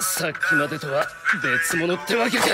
さっきまでとは別物ってわけか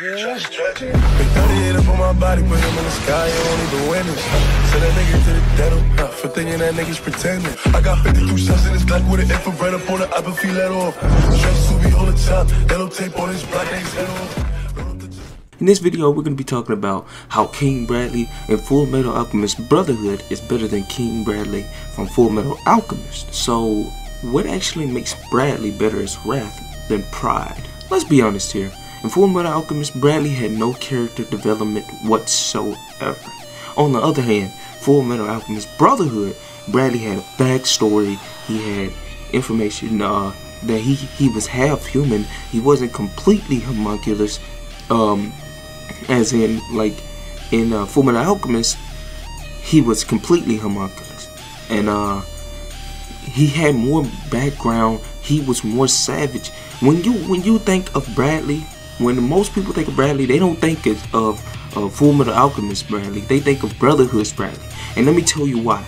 Big 38 up on my body, put him in the sky, you don't even witness. Send that nigga to the dental, for thinking that nigga's pretending. I got 52 shots in this Glock with an infrared up on it, I been feel that off. Straight Subi all the time, yellow tape on his black ass head off. In this video, we're going to be talking about how King Bradley in Full Metal Alchemist Brotherhood is better than King Bradley from Full Metal Alchemist. So, what actually makes Bradley better as Wrath than Pride? Let's be honest here. In Full Metal Alchemist, Bradley had no character development whatsoever. On the other hand, Full Metal Alchemist Brotherhood, Bradley had a backstory. He had information uh, that he he was half human. He wasn't completely homunculus. Um, as in like in uh, Full Metal Alchemist, he was completely homunculus, and uh, he had more background. He was more savage. When you when you think of Bradley, when most people think of Bradley, they don't think of of, Full Metal Alchemist Bradley. They think of Brotherhood's Bradley, and let me tell you why.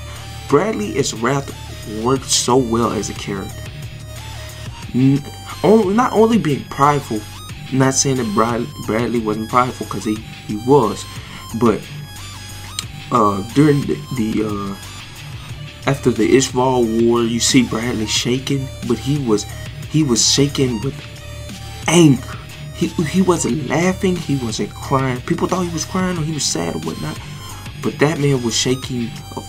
Bradley is Wrath worked so well as a character. N- not only being prideful, not saying that Brad, Bradley wasn't prideful because he, he was, but uh, during the, the uh, after the Ishval War, you see Bradley shaking, but he was he was shaking with anger. He he wasn't laughing, he wasn't crying. People thought he was crying or he was sad or whatnot, but that man was shaking of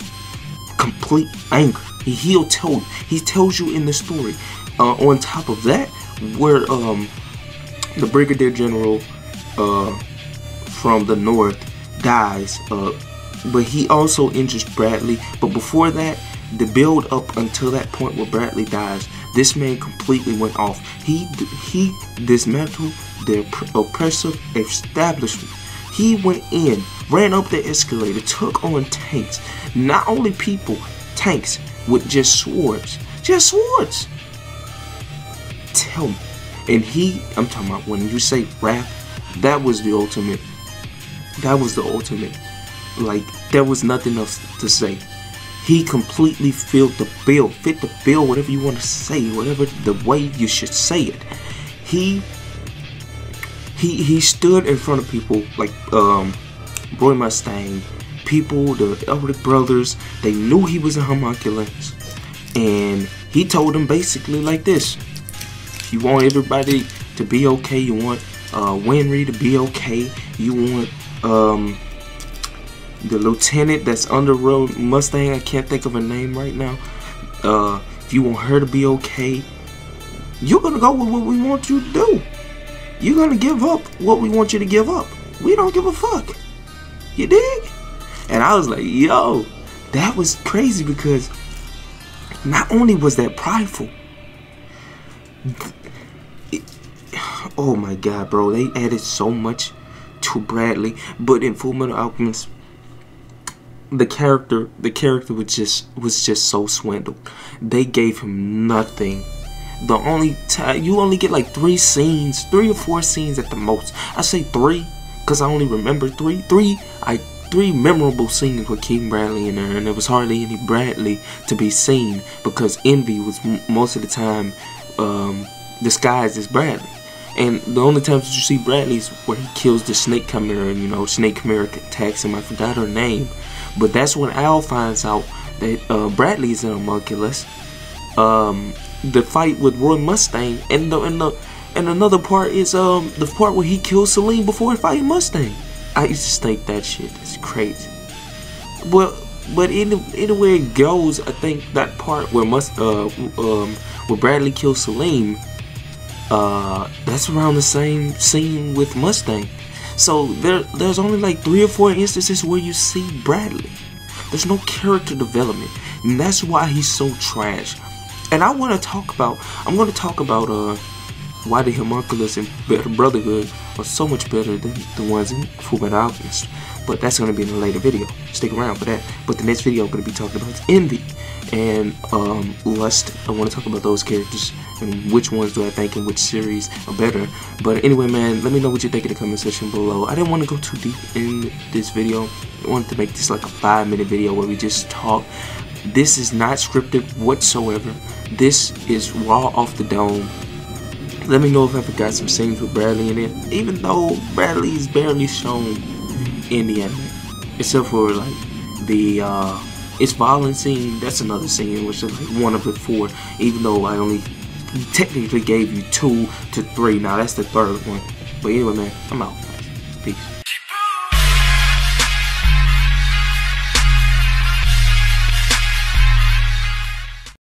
complete anger. He he'll tell you. he tells you in the story. Uh, on top of that, where um the brigadier general uh, from the north dies uh, but he also injures bradley but before that the build up until that point where bradley dies this man completely went off he he dismantled the oppressive establishment he went in ran up the escalator took on tanks not only people tanks with just swords just swords tell me and he, I'm talking about when you say Wrath, that was the ultimate. That was the ultimate. Like there was nothing else to say. He completely filled the bill, fit the bill, whatever you want to say, whatever the way you should say it. He he he stood in front of people like um Roy Mustang, people, the elder brothers, they knew he was a homunculus. And he told them basically like this you want everybody to be okay. You want uh, Winry to be okay. You want um, the lieutenant that's under Roy Mustang. I can't think of a name right now. Uh, if you want her to be okay, you're gonna go with what we want you to do. You're gonna give up what we want you to give up. We don't give a fuck. You dig? And I was like, yo, that was crazy because not only was that prideful, oh my god, bro, they added so much to Bradley. But in Full Metal Alchemist, the character, the character was just was just so swindled. They gave him nothing. The only time you only get like three scenes, three or four scenes at the most. I say three because I only remember three. Three, I three memorable scenes with King Bradley in there, and there was hardly any Bradley to be seen because Envy was most of the time um, disguised as Bradley. And the only times that you see Bradley's where he kills the Snake Chimera, and you know, Snake Chimera attacks him. I forgot her name, but that's when Al finds out that uh, Bradley's an homunculus. Um, the fight with Roy Mustang, and the and the and another part is um the part where he kills Selim before fighting Mustang. I just think that shit is crazy. But but anywhere it goes, I think that part where Must uh um where Bradley kills Selim uh, that's around the same scene with Mustang. So there, there's only like three or four instances where you see Bradley. There's no character development, and that's why he's so trash. And I want to talk about, I'm going to talk about uh, why the homunculus and Brotherhood are so much better than the ones in Fullmetal Alchemist. But that's going to be in a later video. Stick around for that. But the next video I'm going to be talking about is Envy and um, Lust. I want to talk about those characters and which ones do I think in which series are better. But anyway, man, let me know what you think in the comment section below. I didn't want to go too deep in this video. I wanted to make this like a five minute video where we just talk. This is not scripted whatsoever. This is raw off the dome. Let me know if I forgot some scenes with Bradley in it. Even though Bradley is barely shown in the anime, except for like the uh, Ishvalan scene. That's another scene, which is like one of the four. Even though I only technically gave you two to three. Now that's the third one. But anyway, man, I'm out. Peace.